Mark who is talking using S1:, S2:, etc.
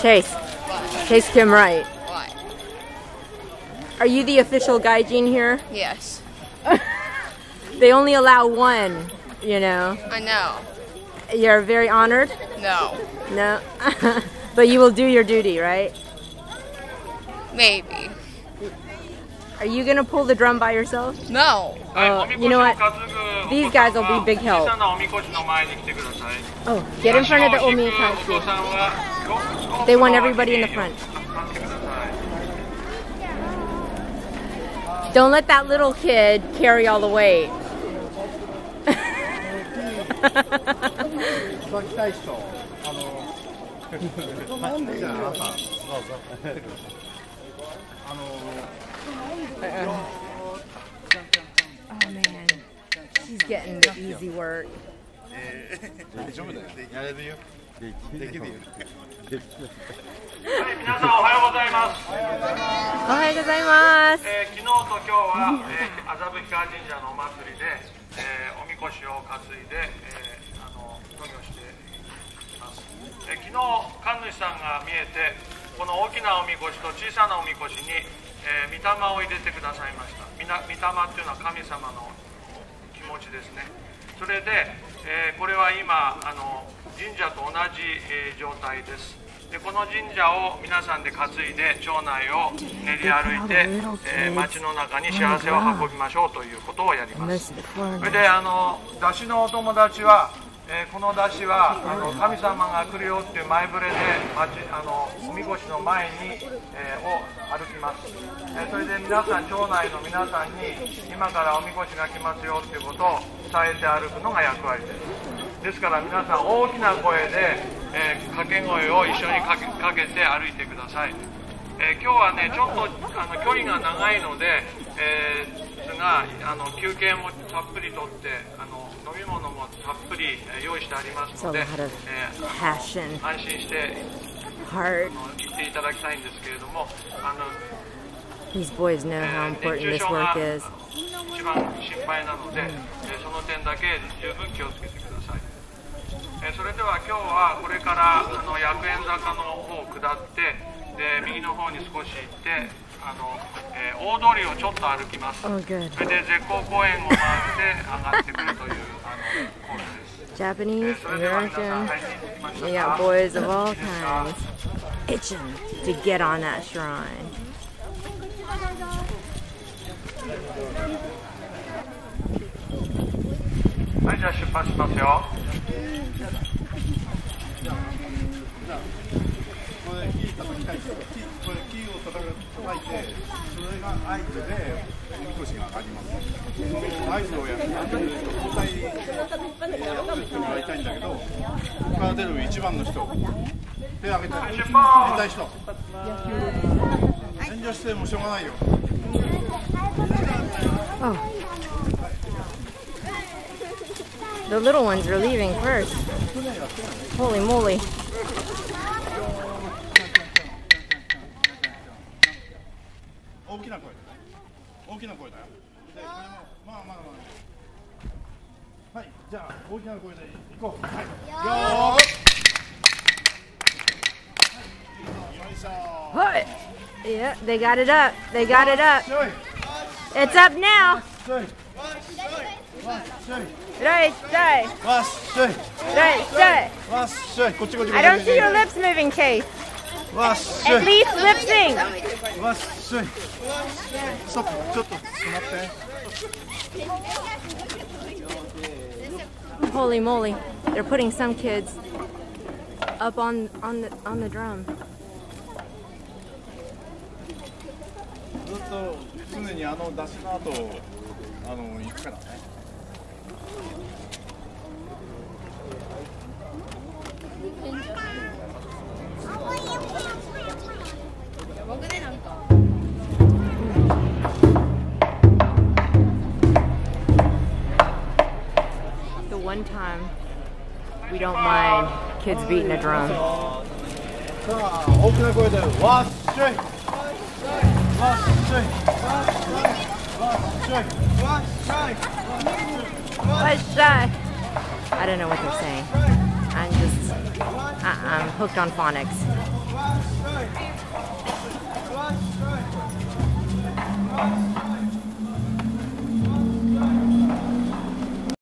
S1: Chase. Chase Kim Wright.
S2: What?
S1: Are you the official gaijin here?
S2: Yes.
S1: They only allow one, you know.
S2: I know.
S1: You're very honored?
S2: No.
S1: No. but you will do your duty, right?
S2: Maybe.
S1: Are you gonna pull the drum by yourself?
S2: No.
S1: Uh, you know what? These guys will be big help. Oh, get in front of the omikashi. They want everybody in the front. Don't let that little kid carry all the weight. Oh man. She's getting the easy work.
S3: 大丈夫だよ。やれるよ。できるよ。
S4: はい皆さんおはようございます.えー昨日と今日は、えー、麻布氷川神社のお祭りで、えーおみこしを担いで、えーあの富をしています、えー昨日神主さんが見えてこの大きなおみこしと小さなおみこしに、えー、御霊を入れてくださいました。御霊っていうのは神様の気持ちですね。それで、えーこれは今あの神社と同じ、えー状態です。でこの神社を皆さんで担いで町内を練り歩いて、えー街の中に幸せを運びましょうということをやります.それであの出汁のお友達は、えーこの出汁はあの神様が来るよっていう前触れで町あのおみこしの前に、えーを歩きます、えーそれで皆さん町内の皆さんに今からおみこしが来ますよっていうことを伝えて歩くのが役割ですですから皆さん大きな声で、え掛け声を一緒にかけかけて歩いてくださいえ今日はね、ちょっとあの距離が長いので、えーがあの休憩もたっぷりとってあの飲み物もたっぷりえー用意してありますので、
S1: of
S4: えー安心して行っていただきたいんですけれどもあの
S1: These boys know how
S4: えー
S1: important
S4: 熱
S1: this work is.
S4: 一番心配なので、えーその点だけ十分気をつけてください、えーそれでは今日はこれからあの薬園坂の方を下ってで右の方に少し行ってあの、えー大通りをちょっと歩きます
S1: Oh, good.
S4: それで絶好公園を回って上がってくるというあのコースです
S1: Japanese, American.
S4: 入ってきました
S1: They
S4: か
S1: got boys of all kinds itching to get on that shrine.
S4: はいじゃあ出発しますよ
S3: これ、キー叩きたい人、キこれ、キーを叩いて、それが合図で、おみこしが上がります。その合図をやって、交代やってもらいたいんだけど、ここから出る一番の人、手を挙げて、
S4: 出
S3: 出
S4: 発
S3: たい人。遠慮してもしょうがないよ。
S1: Oh. The little ones are leaving first. Holy moly.
S3: きな声大きな声だよでこれもまあまあまあはいじゃあ大きな声で行こうはいよーよいしょ
S1: What? Yeah, they got it up. They got it up.
S3: よい
S1: It's up now.
S3: よいわっしょい
S1: Right, right,
S3: わっしょい
S1: right, right.
S3: わっしょいこっちこっち
S1: I don't see your lips moving, Chase.
S3: わっしょ
S1: At
S3: い
S1: least lip sync.
S3: わっしょいストップちょっと止まって
S1: Holy moly. They're putting some kids up on on the on the drum.
S3: ずっと常にあの出しの後あの行くからね
S1: The one time we don't mind kids beating a drum. I don't know what they're saying. I'm just, uh-uh, I, am hooked on phonics. One, two, one, two, one, two.